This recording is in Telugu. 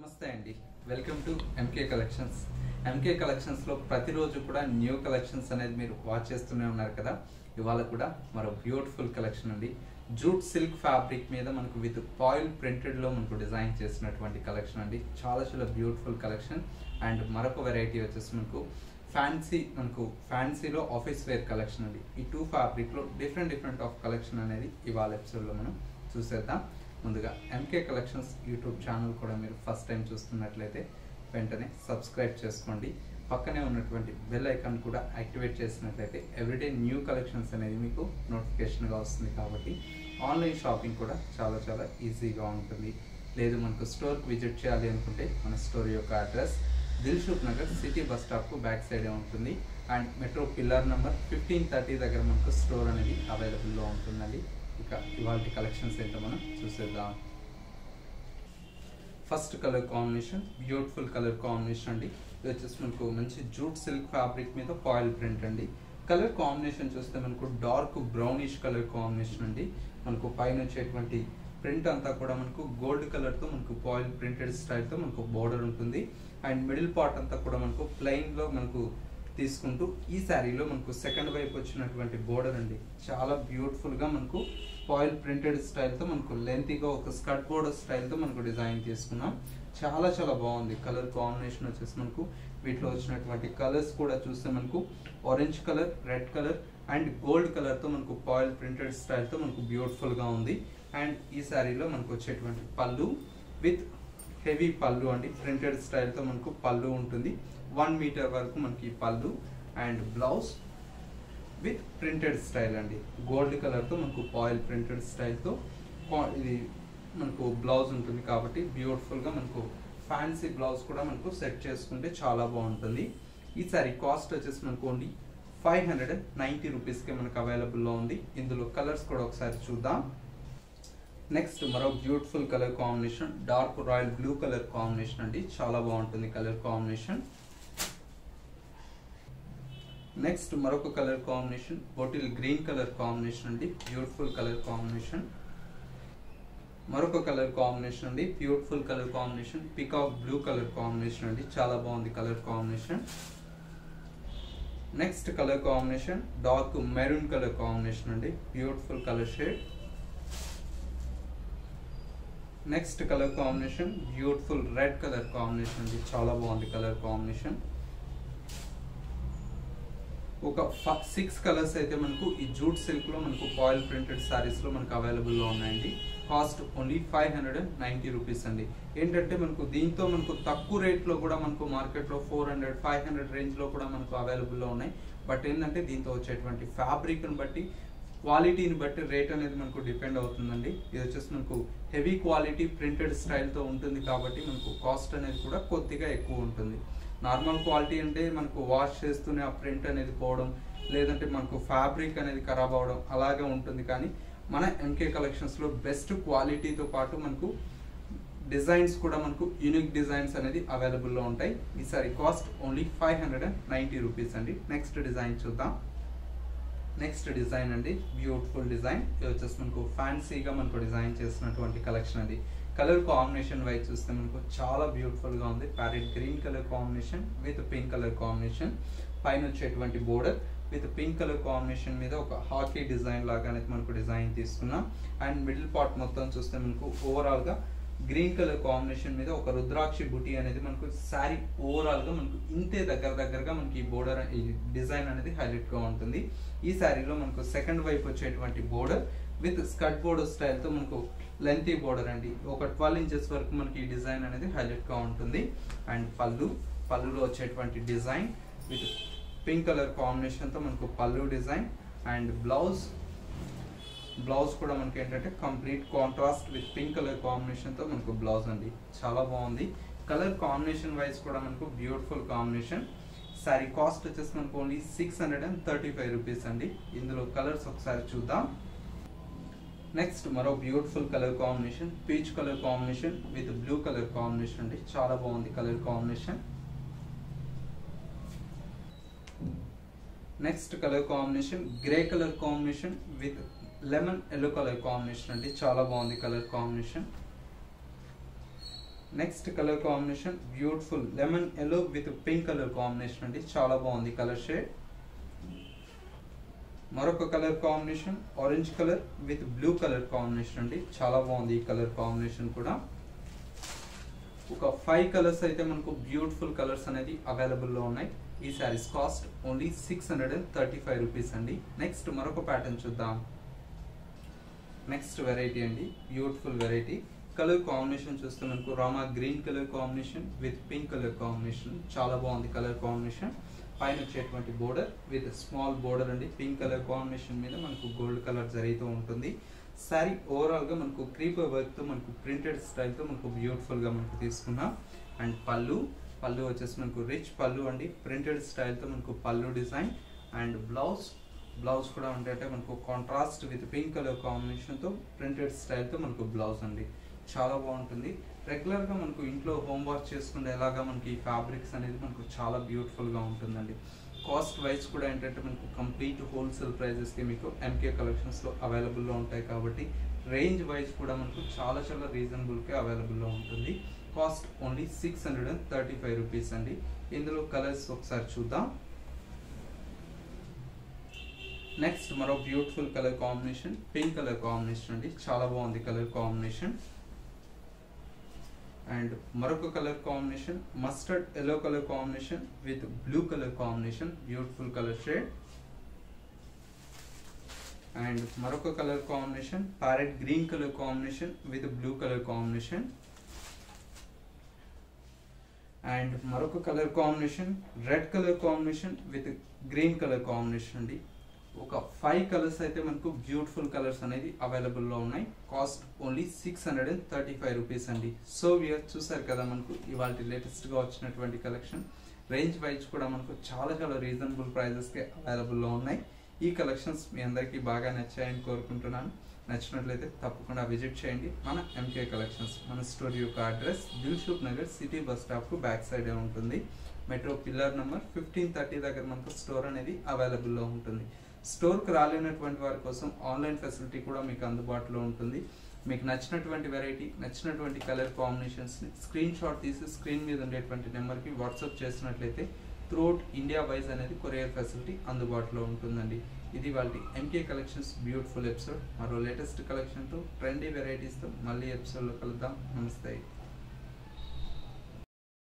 నమస్తే అండి. Welcome to MK collections MK కలెక్షన్స్లో ప్రతిరోజు కూడా న్యూ కలెక్షన్స్ అనేది మీరు వాచ్ చేస్తూనే ఉన్నారు కదా. ఇవాళ కూడా మరో బ్యూటిఫుల్ కలెక్షన్ అండి. జూట్ సిల్క్ ఫ్యాబ్రిక్ మీద మనకు విత్ పాయిల్ ప్రింటెడ్లో మనకు డిజైన్ చేసినటువంటి కలెక్షన్ అండి. చాలా చాలా బ్యూటిఫుల్ కలెక్షన్ అండ్ మరొక వెరైటీ వచ్చేసి మనకు ఫ్యాన్సీ మనకు ఫ్యాన్సీలో ఆఫీస్ వేర్ కలెక్షన్ అండి. ఈ టూ ఫ్యాబ్రిక్లో డిఫరెంట్ డిఫరెంట్ ఆఫ్ కలెక్షన్ అనేది ఇవాళ ఎపిసోడ్లో మనం చూసేద్దాం. ముందుగా ఎంకే కలెక్షన్స్ యూట్యూబ్ ఛానల్ కూడా మీరు ఫస్ట్ టైం చూస్తున్నట్లయితే వెంటనే సబ్స్క్రైబ్ చేసుకోండి. పక్కనే ఉన్నటువంటి బెల్ ఐకాన్ కూడా యాక్టివేట్ చేసినట్లయితే ఎవ్రీడే న్యూ కలెక్షన్స్ అనేది మీకు నోటిఫికేషన్గా వస్తుంది కాబట్టి ఆన్లైన్ షాపింగ్ కూడా చాలా చాలా ఈజీగా ఉంటుంది. లేదు మనకు స్టోర్కి విజిట్ చేయాలి అనుకుంటే మన స్టోర్ యొక్క address Dilsukh Nagar city bus స్టాప్కు back సైడే ఉంటుంది. And metro pillar number fifteen thirty దగ్గర మనకు స్టోర్ అనేది అవైలబుల్లో ఉంటుందండి. ఇక ఇవాళ కలెక్షన్స్ ఏంటో మనం చూసేద్దాం. First colour combination beautiful colour combination అండి. ఇది వచ్చేసి మనకు మంచి జూట్ సిల్క్ ఫ్యాబ్రిక్ మీద పాయిల్ ప్రింట్ అండి. కలర్ కాంబినేషన్ చూస్తే మనకు డార్క్ బ్రౌనిష్ కలర్ కాంబినేషన్ అండి. మనకు పైన వచ్చేటువంటి ప్రింట్ అంతా కూడా మనకు గోల్డ్ కలర్తో మనకు పాయిల్ ప్రింటెడ్ స్టైల్తో మనకు బోర్డర్ ఉంటుంది. అండ్ మిడిల్ పార్ట్ అంతా కూడా మనకు ప్లెయిన్లో మనకు తీసుకుంటూ ఈ శారీలో మనకు సెకండ్ వైపు వచ్చినటువంటి బోర్డర్ అండి. చాలా బ్యూటిఫుల్గా మనకు పాయిల్ ప్రింటెడ్ స్టైల్తో మనకు లెంతీగా ఒక స్కర్ట్ బోర్డర్ స్టైల్తో మనకు డిజైన్ తీసుకున్నాం చాలా చాలా బాగుంది. కలర్ కాంబినేషన్ వచ్చేసి మనకు వీటిలో వచ్చినటువంటి కలర్స్ కూడా చూస్తే మనకు orange colour red colour and gold కలర్తో మనకు పాయిల్ ప్రింటెడ్ స్టైల్తో మనకు బ్యూటిఫుల్గా ఉంది. అండ్ ఈ శారీలో మనకు వచ్చేటువంటి పళ్ళు విత్ హెవీ పళ్ళు అండి ప్రింటెడ్ స్టైల్తో మనకు పళ్ళు ఉంటుంది. వన్ మీటర్ వరకు మనకి పళ్ళు and blouse with printed style అండి. గోల్డ్ కలర్తో మనకు పాయిల్ ప్రింటెడ్ స్టైల్తో ఇది మనకు బ్లౌజ్ ఉంటుంది కాబట్టి బ్యూటిఫుల్గా మనకు ఫ్యాన్సీ బ్లౌజ్ కూడా మనకు సెట్ చేసుకుంటే చాలా బాగుంటుంది. ఈ సారీ కాస్ట్ వచ్చేసి మనకు only five hundred and ninety రూపీస్కే మనకు అవైలబుల్లో ఉంది. ఇందులో కలర్స్ కూడా ఒకసారి చూద్దాం. నెక్స్ట్ మరో beautiful colour combination dark royal blue colour combination అండి. చాలా బాగుంటుంది కలర్ కాంబినేషన్ నెక్స్ట్ మరొక colour combination bottle green colour combination అండి. బ్యూటిఫుల్ కలర్ కాంబినేషన్ మరొక కలర్ కాంబినేషన్ అండి. Beautiful colour combination peacock blue colour combination అండి. చాలా బాగుంది colour combination next colour combination dark maroon colour combination అండి. Beautiful colour shade next colour combination beautiful red colour combination అండి చాలా బాగుంది కలర్ కాంబినేషన్ ఒక సిక్స్ కలర్స్ అయితే మనకు ఈ జూట్ సిల్క్లో మనకు పాయిల్ ప్రింటెడ్ శారీస్లో మనకు అవైలబుల్లో ఉన్నాయండి. Cost only five hundred and ninety rupees అండి. ఏంటంటే మనకు దీంతో మనకు తక్కువ రేట్లో కూడా మనకు మార్కెట్లో ఫోర్ హండ్రెడ్ ఫైవ్ హండ్రెడ్ రేంజ్లో కూడా మనకు అవైలబుల్లో ఉన్నాయి. బట్ ఏంటంటే దీంతో వచ్చేటువంటి ఫ్యాబ్రిక్ని బట్టి క్వాలిటీని బట్టి రేట్ అనేది మనకు డిపెండ్ అవుతుందండి. ఇది వచ్చేసి మనకు హెవీ క్వాలిటీ ప్రింటెడ్ స్టైల్తో ఉంటుంది కాబట్టి మనకు కాస్ట్ అనేది కూడా కొద్దిగా ఎక్కువ ఉంటుంది. నార్మల్ క్వాలిటీ అంటే మనకు వాష్ చేస్తూనే ఆ ప్రింట్ అనేది పోవడం లేదంటే మనకు ఫ్యాబ్రిక్ అనేది ఖరాబ్ అవడం అలాగే ఉంటుంది. కానీ మన ఎంకే కలెక్షన్స్లో బెస్ట్ క్వాలిటీతో పాటు మనకు డిజైన్స్ కూడా మనకు యూనిక్ డిజైన్స్ అనేది అవైలబుల్లో ఉంటాయి. ఈసారి cost only five hundred and ninety rupees అండి. నెక్స్ట్ డిజైన్ చూద్దాం. నెక్స్ట్ డిజైన్ అండి బ్యూటిఫుల్ డిజైన్ ఇది వచ్చేసి మనకు ఫ్యాన్సీగా మనకు డిజైన్ చేసినటువంటి కలెక్షన్ అండి. కలర్ కాంబినేషన్ వైజ్ చూస్తే మనకు చాలా బ్యూటిఫుల్గా ఉంది. Parrot green colour combination with pink colour combination పైన వచ్చేటువంటి border with pink colour combination మీద ఒక హాకీ డిజైన్ లాగా అనేది మనకు డిజైన్ తీసుకున్నాం. అండ్ మిడిల్ పార్ట్ మొత్తం చూస్తే మనకు ఓవరాల్గా గ్రీన్ కలర్ కాంబినేషన్ మీద ఒక రుద్రాక్షి బుటీ అనేది మనకు శారీ ఓవరాల్గా మనకు ఇంతే దగ్గర దగ్గరగా మనకి ఈ బోర్డర్ ఈ డిజైన్ అనేది హైలైట్గా ఉంటుంది. ఈ శారీలో మనకు సెకండ్ వైపు వచ్చేటువంటి బోర్డర్ విత్ స్కర్ట్ బోర్డర్ స్టైల్తో మనకు లెంతీ బోర్డర్ అండి. ఒక ట్వెల్వ్ ఇంచెస్ వరకు మనకి ఈ డిజైన్ అనేది హైలైట్గా ఉంటుంది. అండ్ పళ్ళు పళ్ళులో వచ్చేటువంటి డిజైన్ విత్ పింక్ కలర్ కాంబినేషన్తో మనకు పళ్ళు డిజైన్ అండ్ బ్లౌజ్ బ్లౌజ్ కూడా మనకి ఏంటంటే complete contrast with pink colour కాంబినేషన్తో మనకు బ్లౌజ్ అండి. చాలా బాగుంది. కలర్ కాంబినేషన్ వైజ్ కూడా మనకు బ్యూటిఫుల్ కాంబినేషన్ శారీ కాస్ట్ వచ్చేసి మనకు only six hundred and thirty five rupees అండి. ఇందులో కలర్స్ ఒకసారి చూద్దాం. నెక్స్ట్ మరో beautiful colour combination peach colour combination with blue colour combination అండి. చాలా బాగుంది colour combination next colour combination grey colour combination with lemon yellow colour combination అండి. చాలా బాగుంది colour combination. Next colour combination beautiful lemon yellow with pink colour combination అండి. చాలా బాగుంది కలర్ షేడ్. మరొక colour combination orange colour with blue colour combination అండి. చాలా బాగుంది ఈ కలర్ కాంబినేషన్ కూడా. ఒక ఫైవ్ కలర్స్ అయితే మనకు బ్యూటిఫుల్ కలర్స్ అనేది అవైలబుల్లో ఉన్నాయి. ఈ saris cost only six hundred and thirty five rupees అండి. నెక్స్ట్ మరొక ప్యాటర్న్ చూద్దాం. నెక్స్ట్ వెరైటీ అండి బ్యూటిఫుల్ వెరైటీ. కలర్ కాంబినేషన్ చూస్తే మనకు Rama green colour combination with pink colour combination చాలా బాగుంది కలర్ కాంబినేషన్ పైన వచ్చేటువంటి బోర్డర్ విత్ స్మాల్ బోర్డర్ అండి. పింక్ కలర్ కాంబినేషన్ మీద మనకు గోల్డ్ కలర్ జరుగుతూ ఉంటుంది. శారీ ఓవరాల్గా మనకు క్రీపర్ వర్క్తో మనకు ప్రింటెడ్ స్టైల్తో మనకు బ్యూటిఫుల్గా మనకు తీసుకున్నాం. అండ్ పళ్ళు పళ్ళు వచ్చేసి మనకు రిచ్ పళ్ళు అండి. ప్రింటెడ్ స్టైల్తో మనకు పళ్ళు డిజైన్ అండ్ బ్లౌజ్ బ్లౌజ్ కూడా ఉంటే మనకు కాంట్రాస్ట్ విత్ పింక్ కలర్ కాంబినేషన్తో ప్రింటెడ్ స్టైల్తో మనకు బ్లౌజ్ అండి. చాలా బాగుంటుంది. రెగ్యులర్గా మనకు ఇంట్లో హోమ్ వర్క్ చేసుకుంటే ఎలాగా మనకి ఫ్యాబ్రిక్స్ అనేది మనకు చాలా బ్యూటిఫుల్గా ఉంటుందండి. కాస్ట్ వైజ్ కూడా ఏంటంటే మనకు కంప్లీట్ హోల్సేల్ ప్రైజెస్కి మీకు ఎంకే కలెక్షన్స్లో అవైలబుల్లో ఉంటాయి కాబట్టి రేంజ్ వైజ్ కూడా మనకు చాలా చాలా రీజనబుల్కే అవైలబుల్లో ఉంటుంది. Cost only six hundred and thirty five rupees అండి. ఇందులో కలర్స్ ఒకసారి చూద్దాం. నెక్స్ట్ మరో beautiful colour combination pink colour combination అండి. చాలా బాగుంది కలర్ కాంబినేషన్ అండ్ మరొక colour combination mustard yellow colour combination with blue colour combination beautiful colour shade and మరొక colour combination parrot green colour combination with blue colour combination and మరొక colour combination red colour combination with green colour combination అండి. ఒక ఫైవ్ కలర్స్ అయితే మనకు బ్యూటిఫుల్ కలర్స్ అనేది అవైలబుల్లో ఉన్నాయి. Cost only six hundred and thirty five rupees అండి సో వీఆర్ చూసారు కదా మనకు ఇవాళ లేటెస్ట్గా వచ్చినటువంటి కలెక్షన్ రేంజ్ వైజ్ కూడా మనకు చాలా చాలా రీజనబుల్ ప్రైజెస్కి అవైలబుల్లో ఉన్నాయి. ఈ కలెక్షన్స్ మీ అందరికీ బాగా నచ్చాయని కోరుకుంటున్నాను. నచ్చినట్లయితే తప్పకుండా విజిట్ చేయండి. మన ఎంకే కలెక్షన్స్ మన స్టోర్ యొక్క address Dilsukh Nagar city bus స్టాప్కు back సైడే ఉంటుంది. Metro pillar number fifteen thirty దగ్గర మనకు స్టోర్ అనేది అవైలబుల్లో ఉంటుంది. స్టోర్కి రాలేనటువంటి వారి కోసం ఆన్లైన్ ఫెసిలిటీ కూడా మీకు అందుబాటులో ఉంటుంది. మీకు నచ్చినటువంటి వెరైటీ నచ్చినటువంటి కలర్ కాంబినేషన్స్ని స్క్రీన్ షాట్ తీసి స్క్రీన్ మీద ఉండేటువంటి నెంబర్కి వాట్సాప్ చేసినట్లయితే త్రూఅవుట్ ఇండియా వైజ్ అనేది కొరియర్ ఫెసిలిటీ అందుబాటులో ఉంటుందండి. ఇది వాళ్ళ ఎంకే కలెక్షన్స్ బ్యూటిఫుల్ ఎపిసోడ్ మరో లేటెస్ట్ కలెక్షన్తో ట్రెండీ వెరైటీస్తో మళ్ళీ ఎపిసోడ్లో కలుద్దాం. నమస్తే.